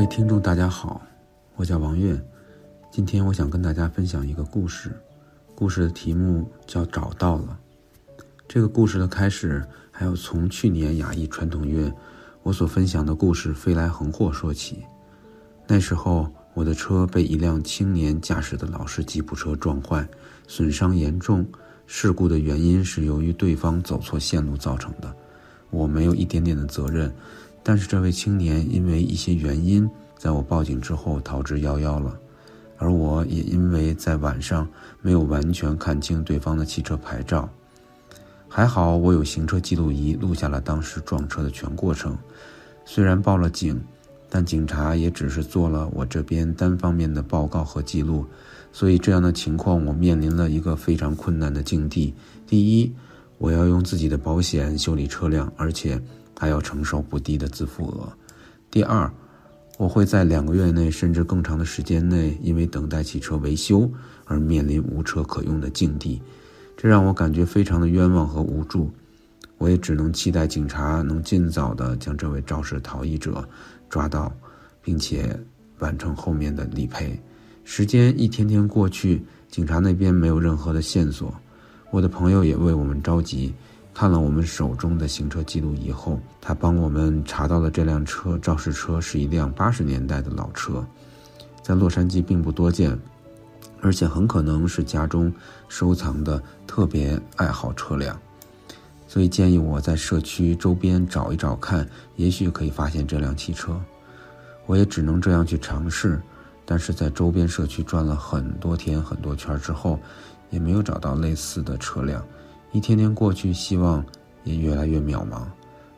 各位听众，大家好，我叫王悦，今天我想跟大家分享一个故事，故事的题目叫《找到了》。这个故事的开始还要从去年雅艺传统乐我所分享的故事《飞来横祸》说起。那时候我的车被一辆青年驾驶的老式吉普车撞坏，损伤严重。事故的原因是由于对方走错线路造成的，我没有一点点的责任。但是这位青年因为一些原因，在我报警之后逃之夭夭了，而我也因为在晚上没有完全看清对方的汽车牌照。还好我有行车记录仪录下了当时撞车的全过程。虽然报了警，但警察也只是做了我这边单方面的报告和记录，所以这样的情况我面临了一个非常困难的境地。第一，我要用自己的保险修理车辆，而且还要承受不低的自付额。第二，我会在两个月内甚至更长的时间内，因为等待汽车维修而面临无车可用的境地。这让我感觉非常的冤枉和无助，我也只能期待警察能尽早的将这位肇事逃逸者抓到，并且完成后面的理赔。时间一天天过去，警察那边没有任何的线索，我的朋友也为我们着急。看了我们手中的行车记录仪后，他帮我们查到了这辆车肇事车是一辆八十年代的老车，在洛杉矶并不多见。而且很可能是家中收藏的特别爱好车辆，所以建议我在社区周边找一找看，也许可以发现这辆汽车。我也只能这样去尝试，但是在周边社区转了很多天很多圈之后，也没有找到类似的车辆。一天天过去，希望也越来越渺茫。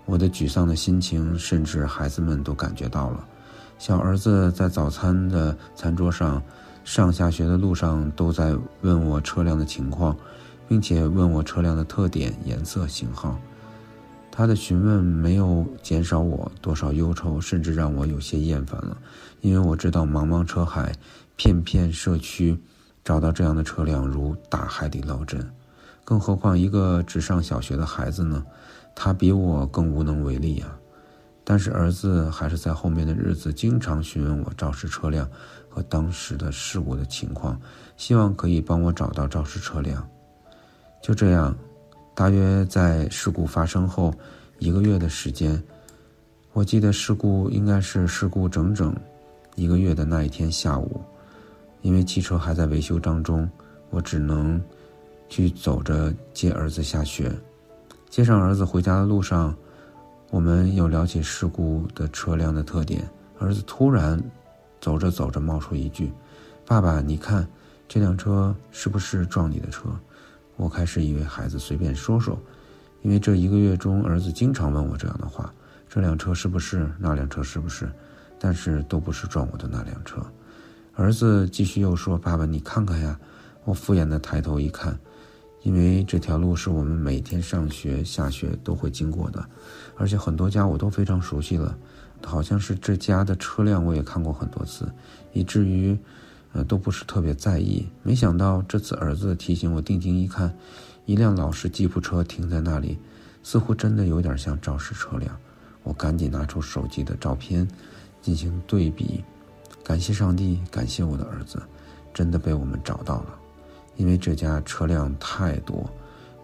我的沮丧的心情，甚至孩子们都感觉到了。小儿子在早餐的餐桌上。上下学的路上都在问我车辆的情况，并且问我车辆的特点、颜色、型号。他的询问没有减少我多少忧愁，甚至让我有些厌烦了。因为我知道茫茫车海，片片社区，找到这样的车辆如大海底捞针。更何况一个只上小学的孩子呢？他比我更无能为力呀。但是儿子还是在后面的日子经常询问我肇事车辆和当时的事故的情况，希望可以帮我找到肇事车辆。就这样，大约在事故发生后一个月的时间，我记得事故应该是事故整整一个月的那一天下午，因为汽车还在维修当中，我只能去走着接儿子下学。接上儿子回家的路上。我们又聊起事故的车辆的特点，儿子突然走着走着冒出一句：“爸爸，你看这辆车是不是撞你的车？”我开始以为孩子随便说说，因为这一个月中儿子经常问我这样的话：“这辆车是不是？那辆车是不是？”但是都不是撞我的那辆车。儿子继续又说：“爸爸，你看看呀！”我敷衍的抬头一看。因为这条路是我们每天上学、下学都会经过的，而且很多家我都非常熟悉了，好像是这家的车辆我也看过很多次，以至于，呃，都不是特别在意。没想到这次儿子的提醒，我定睛一看，一辆老式吉普车停在那里，似乎真的有点像肇事车辆。我赶紧拿出手机的照片，进行对比。感谢上帝，感谢我的儿子，真的被我们找到了。因为这家车辆太多，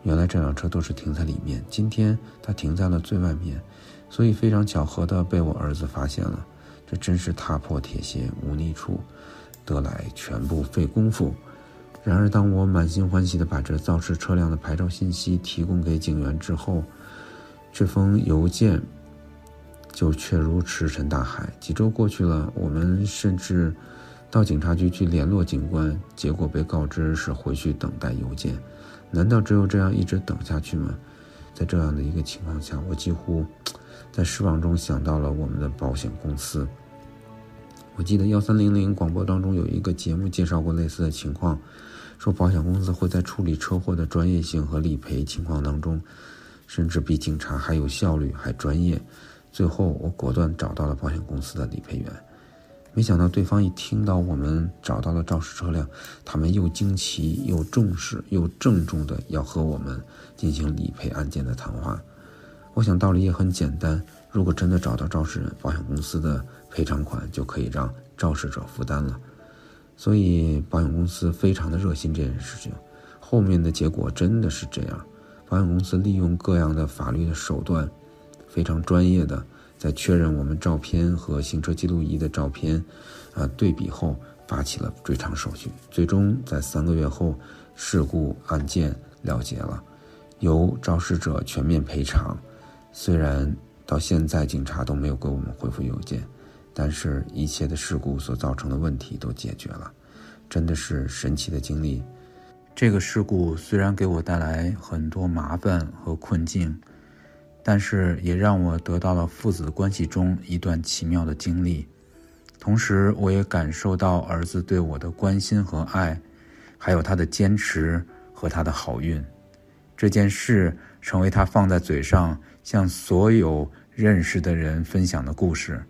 原来这辆车都是停在里面。今天它停在了最外面，所以非常巧合的被我儿子发现了。这真是踏破铁鞋无觅处，得来全不费工夫。然而，当我满心欢喜的把这肇事车辆的牌照信息提供给警员之后，这封邮件就却如石沉大海。几周过去了，我们甚至。到警察局去联络警官，结果被告知是回去等待邮件。难道只有这样一直等下去吗？在这样的一个情况下，我几乎在失望中想到了我们的保险公司。我记得幺三零零广播当中有一个节目介绍过类似的情况，说保险公司会在处理车祸的专业性和理赔情况当中，甚至比警察还有效率还专业。最后，我果断找到了保险公司的理赔员。没想到对方一听到我们找到了肇事车辆，他们又惊奇又重视又郑重的要和我们进行理赔案件的谈话。我想道理也很简单，如果真的找到肇事人，保险公司的赔偿款就可以让肇事者负担了。所以保险公司非常的热心这件事情。后面的结果真的是这样，保险公司利用各样的法律的手段，非常专业的在确认我们照片和行车记录仪的照片，啊对比后发起了追偿手续。最终在三个月后，事故案件了结了，由肇事者全面赔偿。虽然到现在警察都没有给我们回复邮件，但是一切的事故所造成的问题都解决了，真的是神奇的经历。这个事故虽然给我带来很多麻烦和困境，但是也让我得到了父子关系中一段奇妙的经历，同时我也感受到儿子对我的关心和爱，还有他的坚持和他的好运。这件事成为他放在嘴上。向所有认识的人分享的故事，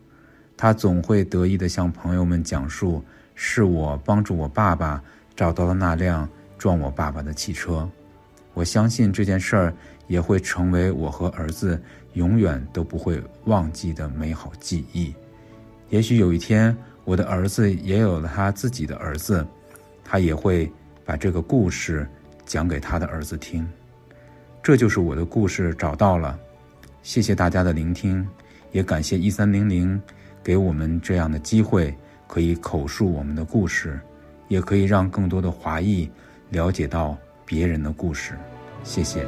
他总会得意地向朋友们讲述：“是我帮助我爸爸找到了那辆撞我爸爸的汽车。”我相信这件事儿也会成为我和儿子永远都不会忘记的美好记忆。也许有一天，我的儿子也有了他自己的儿子，他也会把这个故事讲给他的儿子听。这就是我的故事，找到了。谢谢大家的聆听，也感谢一三零零给我们这样的机会，可以口述我们的故事，也可以让更多的华裔了解到别人的故事。谢谢。